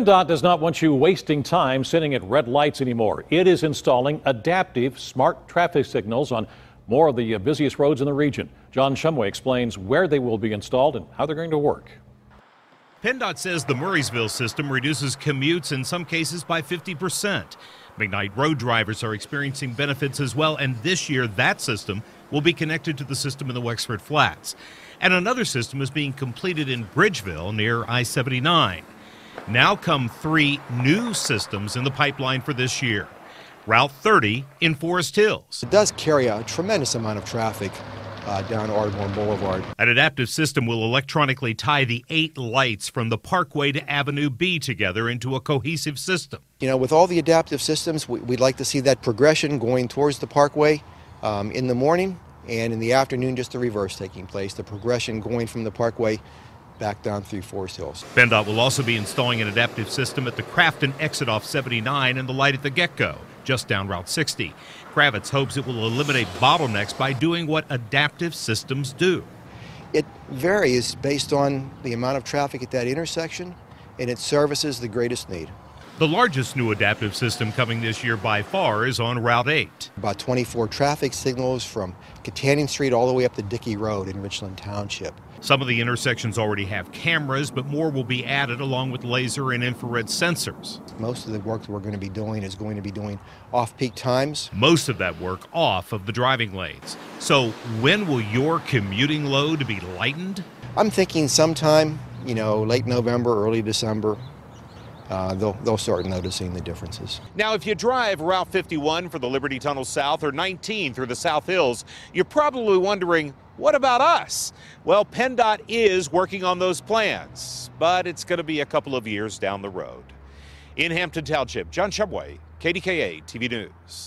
PennDOT does not want you wasting time sitting at red lights anymore. It is installing adaptive smart traffic signals on more of the uh, busiest roads in the region. John Shumway explains where they will be installed and how they're going to work. PennDOT says the Murrysville system reduces commutes in some cases by 50%. McKnight Road drivers are experiencing benefits as well, and this year that system will be connected to the system in the Wexford Flats. And another system is being completed in Bridgeville near I 79. Now come three new systems in the pipeline for this year. Route 30 in Forest Hills. It does carry a tremendous amount of traffic uh, down Ardmore Boulevard. An adaptive system will electronically tie the eight lights from the Parkway to Avenue B together into a cohesive system. You know, with all the adaptive systems, we, would like to see that progression going towards the Parkway um, in the morning and in the afternoon, just the reverse taking place. The progression going from the Parkway back down through Forest Hills. PennDOT will also be installing an adaptive system at the Crafton exit off 79 and the light at the GetGo just down Route 60. Kravitz hopes it will eliminate bottlenecks by doing what adaptive systems do. It varies based on the amount of traffic at that intersection, and it services the greatest need. The largest new adaptive system coming this year by far is on Route 8. About 24 traffic signals from Kittanning Street all the way up to Dickey Road in Richland Township. Some of the intersections already have cameras, but more will be added along with laser and infrared sensors. Most of the work that we're going to be doing is going to be doing off peak times. Most of that work off of the driving lanes. So, when will your commuting load be lightened? I'm thinking sometime, you know, late November, early December. Uh, they'll, they'll start noticing the differences. Now, if you drive Route 51 for the Liberty Tunnel South or 19 through the South Hills, you're probably wondering, what about us? Well, PennDOT is working on those plans, but it's going to be a couple of years down the road. In Hampton Township, John Shumway, KDKA TV News.